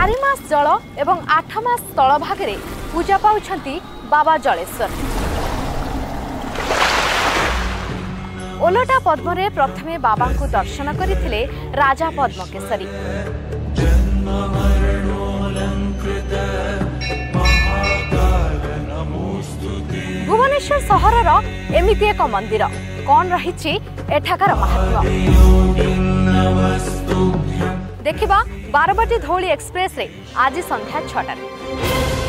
চারি মাস জল এবং আঠ মাস তল ভাগে পূজা পাচ্ছেন বাবা জলেশ্বর ওলটা পদ্মরে প্রথমে বাবাঙ্কু দর্শন করে রাজা পদ্মকেশরী ভুবনেশ্বর সহরর এমিতি এক মন্দির কন রয়েছে এঠাকার মাহাত্ম্য देखा बारवाटी धौली एक्सप्रेस आज सन्या छटे